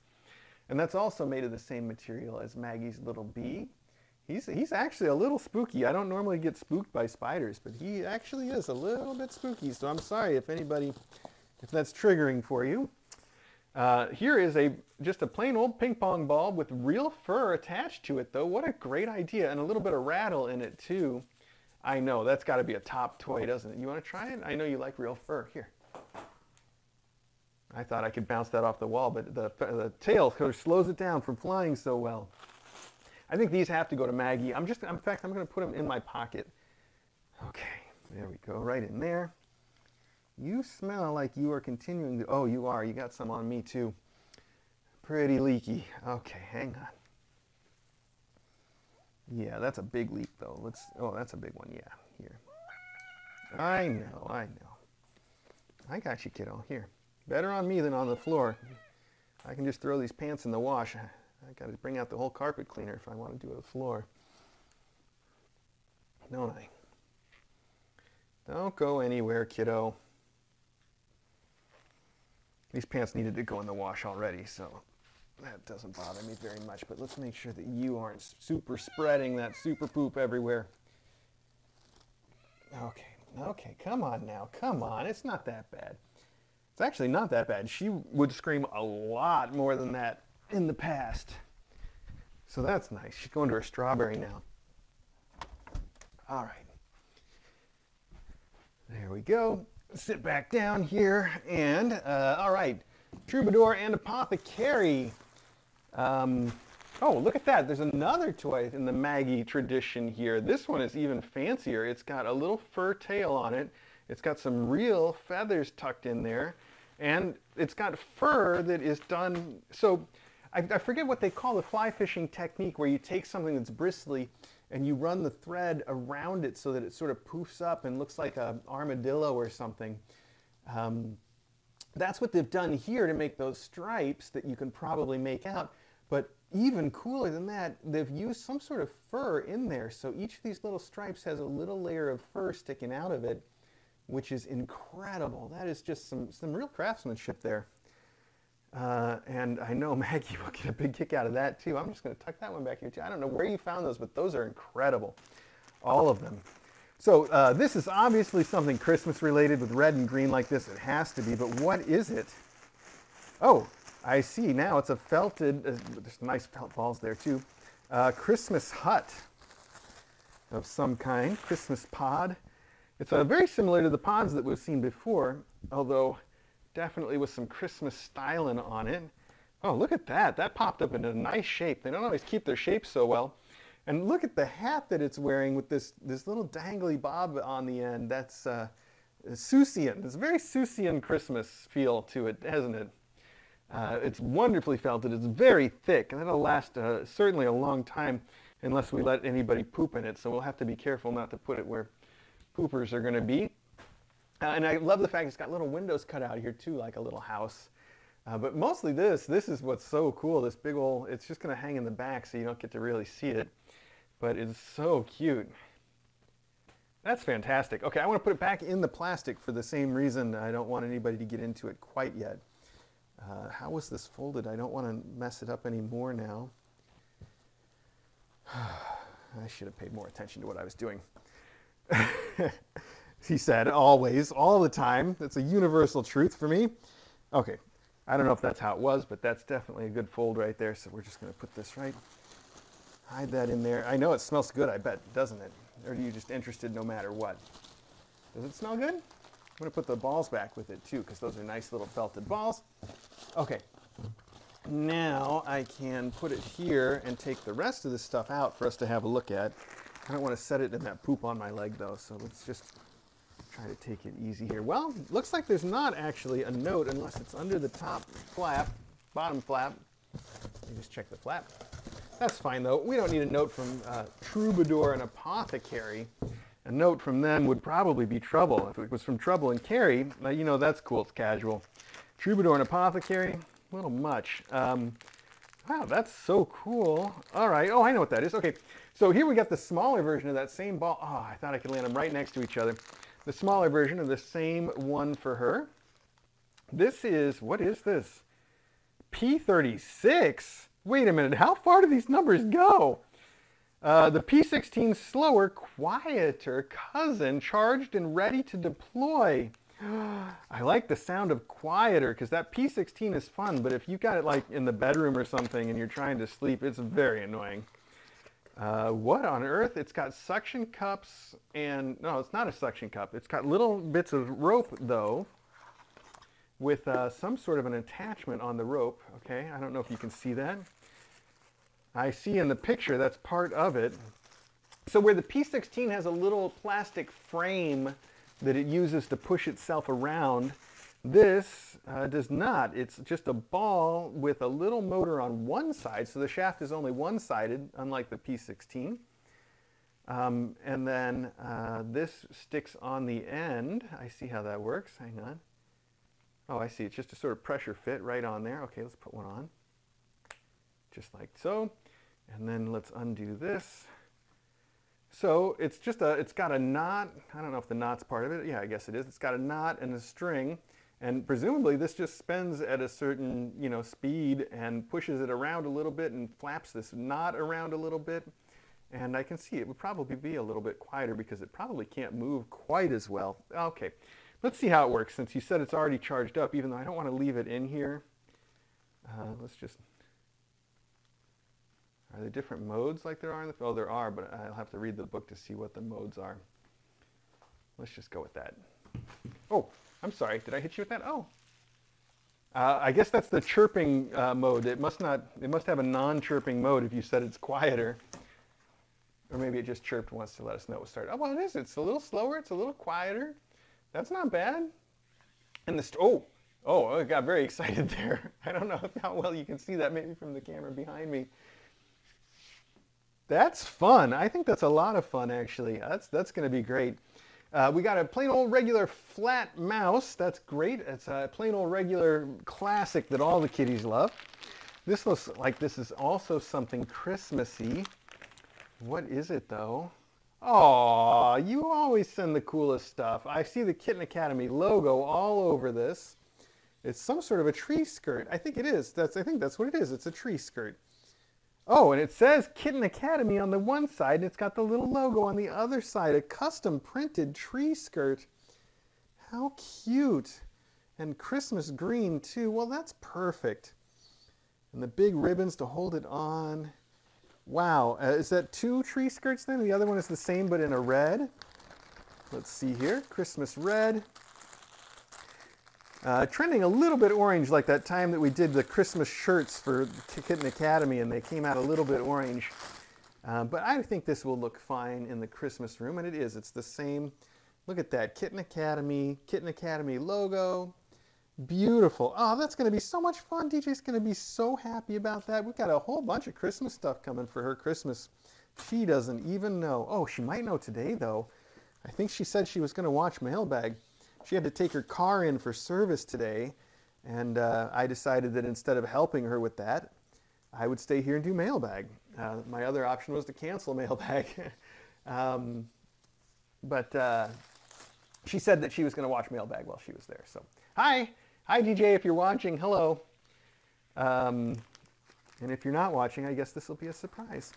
And that's also made of the same material as Maggie's little bee. He's, he's actually a little spooky. I don't normally get spooked by spiders, but he actually is a little bit spooky. So I'm sorry if anybody, if that's triggering for you. Uh, here is a just a plain old ping pong ball with real fur attached to it though. What a great idea and a little bit of rattle in it too. I know, that's got to be a top toy, doesn't it? You want to try it? I know you like real fur. Here. I thought I could bounce that off the wall, but the, the tail of slows it down from flying so well. I think these have to go to Maggie. I'm just, in fact, I'm going to put them in my pocket. Okay, there we go, right in there. You smell like you are continuing to, oh, you are. You got some on me too. Pretty leaky. Okay, hang on. Yeah, that's a big leak though. Let's, oh, that's a big one. Yeah, here. I know, I know. I got you, kiddo. Here. Better on me than on the floor. I can just throw these pants in the wash. I got to bring out the whole carpet cleaner if I want to do the floor. Don't I? Don't go anywhere, kiddo. These pants needed to go in the wash already, so that doesn't bother me very much. But let's make sure that you aren't super spreading that super poop everywhere. Okay, okay, come on now, come on. It's not that bad. It's actually not that bad. She would scream a lot more than that in the past. So that's nice. She's going to her strawberry now. All right. There we go sit back down here and, uh, all right, Troubadour and Apothecary. Um, oh, look at that. There's another toy in the Maggie tradition here. This one is even fancier. It's got a little fur tail on it. It's got some real feathers tucked in there. And it's got fur that is done, so I, I forget what they call the fly fishing technique where you take something that's bristly and you run the thread around it so that it sort of poofs up and looks like an armadillo or something. Um, that's what they've done here to make those stripes that you can probably make out. But even cooler than that, they've used some sort of fur in there. So each of these little stripes has a little layer of fur sticking out of it, which is incredible. That is just some, some real craftsmanship there. Uh, and I know Maggie will get a big kick out of that too. I'm just going to tuck that one back here too. I don't know where you found those, but those are incredible. All of them. So uh, this is obviously something Christmas related with red and green like this. It has to be, but what is it? Oh, I see now. It's a felted, uh, there's nice felt balls there too. Uh, Christmas hut of some kind, Christmas pod. It's uh, very similar to the pods that we've seen before, although definitely with some Christmas styling on it. Oh, look at that. That popped up in a nice shape. They don't always keep their shape so well. And look at the hat that it's wearing with this, this little dangly bob on the end. That's uh, Seussian. It's a very Seussian Christmas feel to it, hasn't it? Uh, it's wonderfully felted. It's very thick, and that'll last uh, certainly a long time unless we let anybody poop in it. So we'll have to be careful not to put it where poopers are going to be. Uh, and I love the fact it's got little windows cut out here too, like a little house. Uh, but mostly this, this is what's so cool. This big old, it's just going to hang in the back so you don't get to really see it. But it's so cute. That's fantastic. Okay, I want to put it back in the plastic for the same reason I don't want anybody to get into it quite yet. Uh, how was this folded? I don't want to mess it up anymore now. I should have paid more attention to what I was doing. he said, always, all the time. That's a universal truth for me. Okay, I don't know if that's how it was, but that's definitely a good fold right there. So we're just going to put this right, hide that in there. I know it smells good, I bet, doesn't it? Or are you just interested no matter what? Does it smell good? I'm going to put the balls back with it too, because those are nice little felted balls. Okay, now I can put it here and take the rest of the stuff out for us to have a look at. I don't want to set it in that poop on my leg though, so let's just Try to take it easy here. Well, looks like there's not actually a note unless it's under the top flap, bottom flap. Let me just check the flap. That's fine though. We don't need a note from uh, Troubadour and Apothecary. A note from them would probably be Trouble. If it was from Trouble and Carrie, uh, you know, that's cool, it's casual. Troubadour and Apothecary, a little much. Um, Wow, that's so cool. All right. Oh, I know what that is. Okay. So here we got the smaller version of that same ball. Oh, I thought I could land them right next to each other. The smaller version of the same one for her. This is, what is this? P36? Wait a minute, how far do these numbers go? Uh, the P16 slower, quieter cousin, charged and ready to deploy. I like the sound of quieter because that P16 is fun, but if you got it like in the bedroom or something and you're trying to sleep, it's very annoying. Uh, what on earth? It's got suction cups and, no, it's not a suction cup. It's got little bits of rope though with uh, some sort of an attachment on the rope. Okay, I don't know if you can see that. I see in the picture that's part of it. So where the P16 has a little plastic frame that it uses to push itself around, this uh, does not. It's just a ball with a little motor on one side, so the shaft is only one-sided, unlike the P16. Um, and then uh, this sticks on the end. I see how that works. Hang on. Oh, I see. It's just a sort of pressure fit right on there. Okay, let's put one on. Just like so. And then let's undo this. So it's just a, it's got a knot. I don't know if the knot's part of it. Yeah, I guess it is. It's got a knot and a string. And presumably this just spins at a certain, you know, speed and pushes it around a little bit and flaps this knot around a little bit. And I can see it would probably be a little bit quieter because it probably can't move quite as well. Okay, let's see how it works since you said it's already charged up, even though I don't want to leave it in here. Uh, let's just are there different modes like there are in the, oh there are, but I'll have to read the book to see what the modes are. Let's just go with that. Oh, I'm sorry, did I hit you with that? Oh. Uh, I guess that's the chirping uh, mode. It must not, it must have a non-chirping mode if you said it's quieter. Or maybe it just chirped once to let us know it was started. Oh, well it is, it's a little slower, it's a little quieter. That's not bad. And the, oh, oh, I got very excited there. I don't know how well you can see that maybe from the camera behind me. That's fun. I think that's a lot of fun, actually. That's, that's going to be great. Uh, we got a plain old regular flat mouse. That's great. It's a plain old regular classic that all the kiddies love. This looks like this is also something Christmassy. What is it, though? Oh, you always send the coolest stuff. I see the Kitten Academy logo all over this. It's some sort of a tree skirt. I think it is. That's I think that's what it is. It's a tree skirt. Oh, and it says Kitten Academy on the one side, and it's got the little logo on the other side, a custom printed tree skirt. How cute. And Christmas green, too. Well, that's perfect. And the big ribbons to hold it on. Wow, uh, is that two tree skirts then? The other one is the same, but in a red. Let's see here, Christmas red. Uh, trending a little bit orange like that time that we did the Christmas shirts for Kitten Academy and they came out a little bit orange. Uh, but I think this will look fine in the Christmas room, and it is. It's the same. Look at that, Kitten Academy, Kitten Academy logo. Beautiful. Oh, that's going to be so much fun. DJ's going to be so happy about that. We've got a whole bunch of Christmas stuff coming for her Christmas. She doesn't even know. Oh, she might know today, though. I think she said she was going to watch Mailbag she had to take her car in for service today, and uh, I decided that instead of helping her with that, I would stay here and do mailbag. Uh, my other option was to cancel mailbag. um, but uh, she said that she was going to watch mailbag while she was there. So, hi. Hi, DJ, if you're watching. Hello. Um, and if you're not watching, I guess this will be a surprise.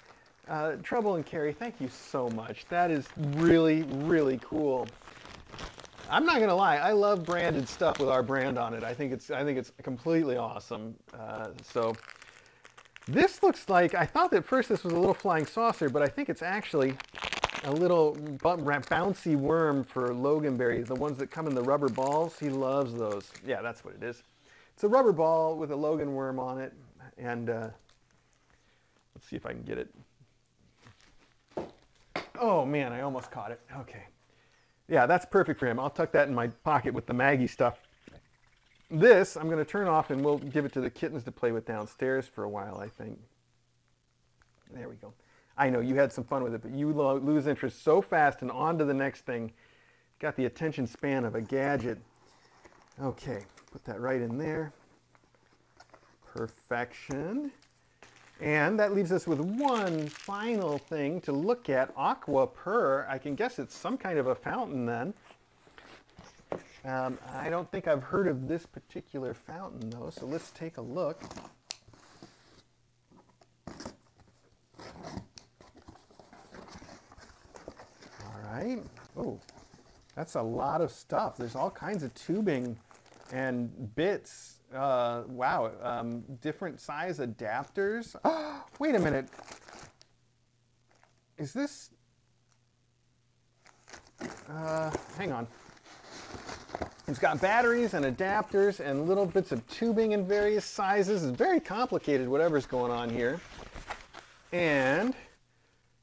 Uh, Trouble and Carrie, thank you so much. That is really, really cool. I'm not gonna lie, I love branded stuff with our brand on it. I think it's I think it's completely awesome. Uh, so this looks like I thought at first this was a little flying saucer, but I think it's actually a little bouncy worm for Loganberry, the ones that come in the rubber balls. He loves those. Yeah, that's what it is. It's a rubber ball with a Logan worm on it, and uh, let's see if I can get it. Oh man, I almost caught it. Okay. Yeah, that's perfect for him. I'll tuck that in my pocket with the Maggie stuff. This, I'm going to turn off and we'll give it to the kittens to play with downstairs for a while, I think. There we go. I know you had some fun with it, but you lo lose interest so fast and on to the next thing. Got the attention span of a gadget. Okay, put that right in there. Perfection. And that leaves us with one final thing to look at, Aqua Purr. I can guess it's some kind of a fountain then. Um, I don't think I've heard of this particular fountain though, so let's take a look. All right. Oh, that's a lot of stuff. There's all kinds of tubing and bits. Uh, wow, um, different size adapters. Wait a minute. Is this? Uh, hang on. It's got batteries and adapters and little bits of tubing in various sizes. It's very complicated, whatever's going on here. And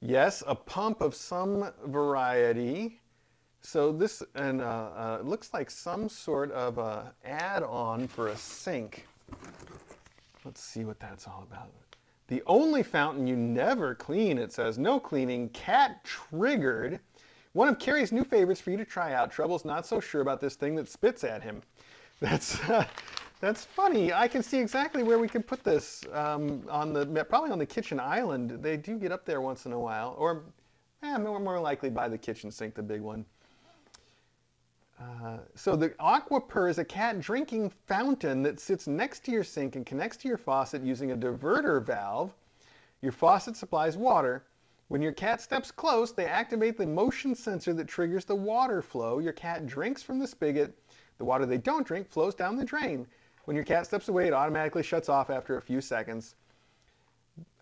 yes, a pump of some variety. So this and uh, uh, looks like some sort of a add-on for a sink. Let's see what that's all about. The only fountain you never clean, it says. No cleaning, cat triggered. One of Carrie's new favorites for you to try out. Trouble's not so sure about this thing that spits at him. That's uh, that's funny. I can see exactly where we could put this um, on the probably on the kitchen island. They do get up there once in a while, or eh, more, more likely by the kitchen sink, the big one. Uh, so the Aqua Purr is a cat drinking fountain that sits next to your sink and connects to your faucet using a diverter valve. Your faucet supplies water. When your cat steps close, they activate the motion sensor that triggers the water flow. Your cat drinks from the spigot. The water they don't drink flows down the drain. When your cat steps away, it automatically shuts off after a few seconds.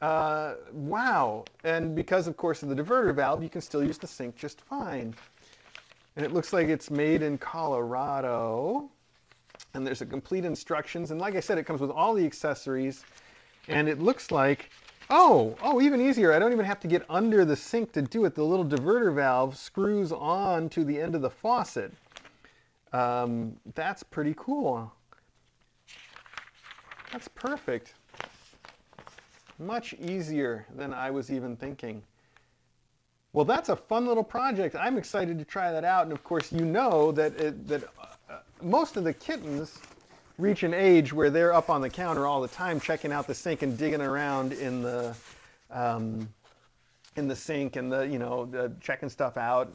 Uh, wow. And because, of course, of the diverter valve, you can still use the sink just fine. And it looks like it's made in Colorado. And there's a complete instructions. And like I said, it comes with all the accessories. And it looks like, oh, oh, even easier. I don't even have to get under the sink to do it. The little diverter valve screws on to the end of the faucet. Um, that's pretty cool. That's perfect. Much easier than I was even thinking. Well, that's a fun little project. I'm excited to try that out. And of course, you know that, it, that uh, most of the kittens reach an age where they're up on the counter all the time checking out the sink and digging around in the, um, in the sink and the, you know, checking stuff out,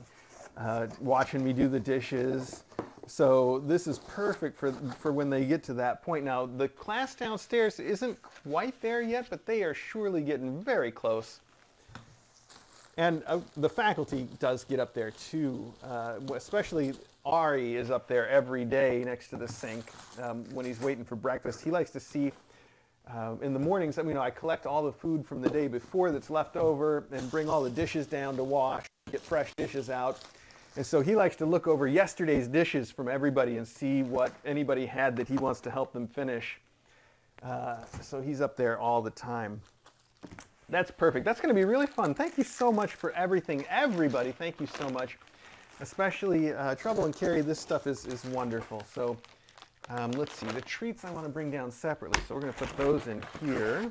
uh, watching me do the dishes. So this is perfect for, for when they get to that point. Now, the class downstairs isn't quite there yet, but they are surely getting very close. And uh, the faculty does get up there too, uh, especially Ari is up there every day next to the sink um, when he's waiting for breakfast. He likes to see uh, in the mornings, I mean, you know, I collect all the food from the day before that's left over and bring all the dishes down to wash, get fresh dishes out. And so he likes to look over yesterday's dishes from everybody and see what anybody had that he wants to help them finish. Uh, so he's up there all the time. That's perfect. That's going to be really fun. Thank you so much for everything. Everybody, thank you so much. Especially uh, Trouble and Carrie, this stuff is, is wonderful. So um, let's see, the treats I want to bring down separately. So we're going to put those in here.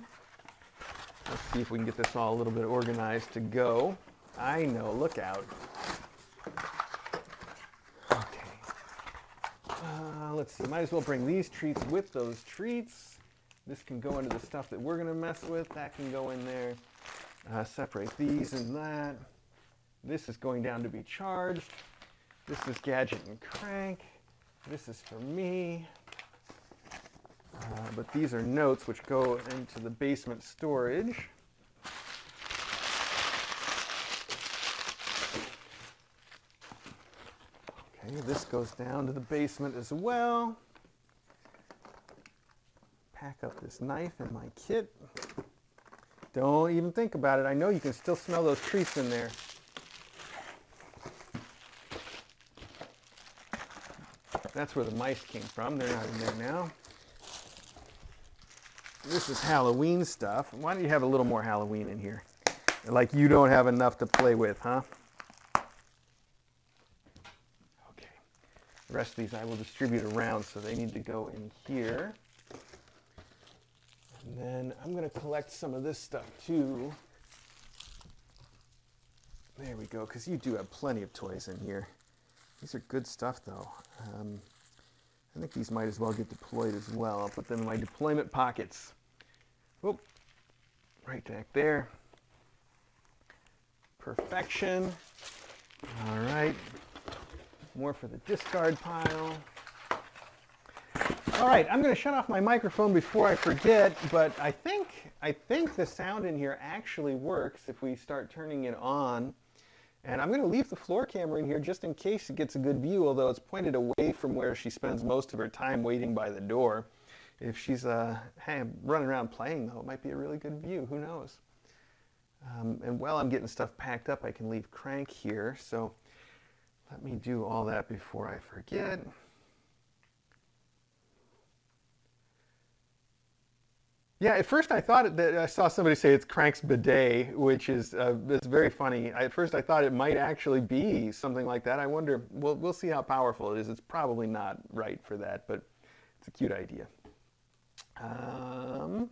Let's see if we can get this all a little bit organized to go. I know, look out. Okay. Uh, let's see, might as well bring these treats with those treats. This can go into the stuff that we're going to mess with. That can go in there. Uh, separate these and that. This is going down to be charged. This is Gadget and Crank. This is for me. Uh, but these are notes which go into the basement storage. Okay, this goes down to the basement as well pack up this knife and my kit. Don't even think about it. I know you can still smell those treats in there. That's where the mice came from. They're not in there now. This is Halloween stuff. Why don't you have a little more Halloween in here? Like you don't have enough to play with, huh? Okay. The rest of these I will distribute around, so they need to go in here. And then I'm going to collect some of this stuff too. There we go, because you do have plenty of toys in here. These are good stuff though. Um, I think these might as well get deployed as well. I'll put them in my deployment pockets. Whoop. right back there. Perfection. All right. More for the discard pile. All right, I'm going to shut off my microphone before I forget, but I think I think the sound in here actually works if we start turning it on. And I'm going to leave the floor camera in here just in case it gets a good view, although it's pointed away from where she spends most of her time waiting by the door. If she's uh, running around playing, though, it might be a really good view. Who knows? Um, and while I'm getting stuff packed up, I can leave crank here. So let me do all that before I forget. Yeah, at first I thought that I saw somebody say it's Crank's bidet, which is uh, it's very funny. At first I thought it might actually be something like that. I wonder. We'll we'll see how powerful it is. It's probably not right for that, but it's a cute idea. Um,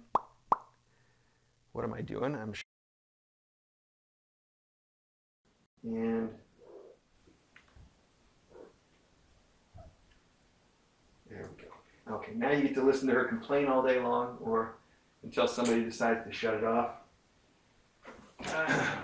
what am I doing? I'm and there we go. Okay, now you get to listen to her complain all day long, or until somebody decides to shut it off.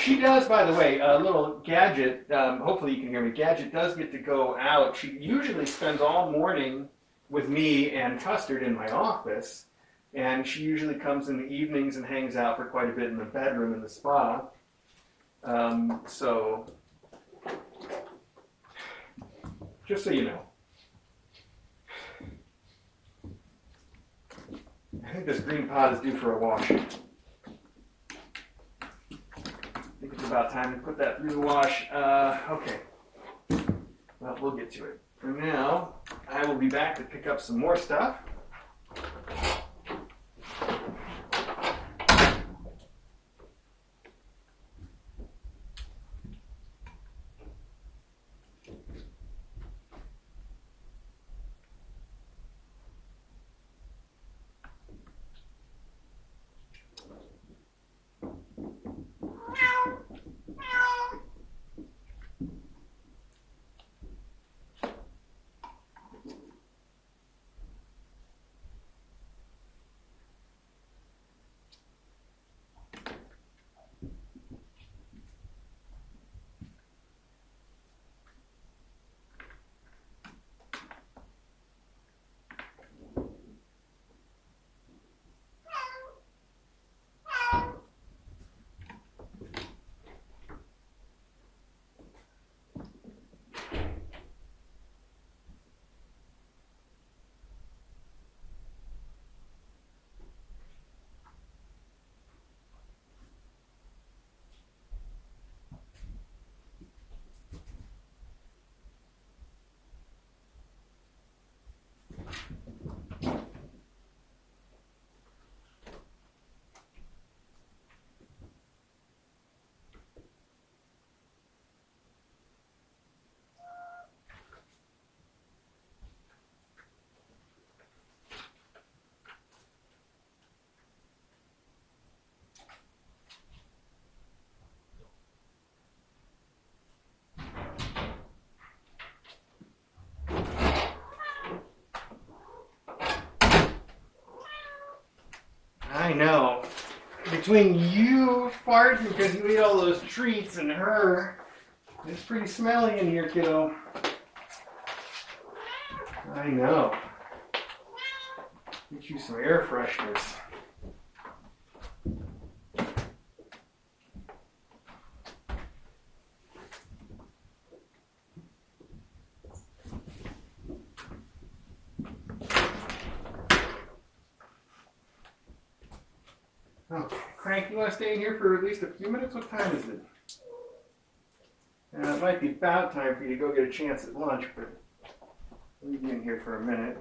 She does, by the way, a little gadget. Um, hopefully, you can hear me. Gadget does get to go out. She usually spends all morning with me and Custard in my office, and she usually comes in the evenings and hangs out for quite a bit in the bedroom in the spa. Um, so, just so you know. Think this green pot is due for a wash. I think it's about time to put that through the wash. Uh, okay. Well, we'll get to it. For now, I will be back to pick up some more stuff. Between you farting because you ate all those treats and her, it's pretty smelly in here, kiddo. I know. Get you some air fresheners. Crank, you want to stay in a few minutes? What time is it? Uh, it might be about time for you to go get a chance at lunch, but leave you in here for a minute.